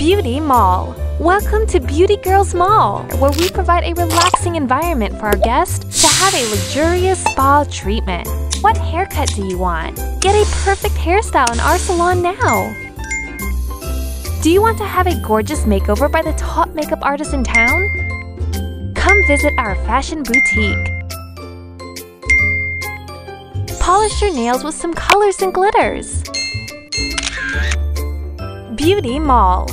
Beauty Mall. Welcome to Beauty Girls Mall, where we provide a relaxing environment for our guests to have a luxurious spa treatment. What haircut do you want? Get a perfect hairstyle in our salon now. Do you want to have a gorgeous makeover by the top makeup artist in town? Come visit our fashion boutique. Polish your nails with some colors and glitters. Beauty Mall.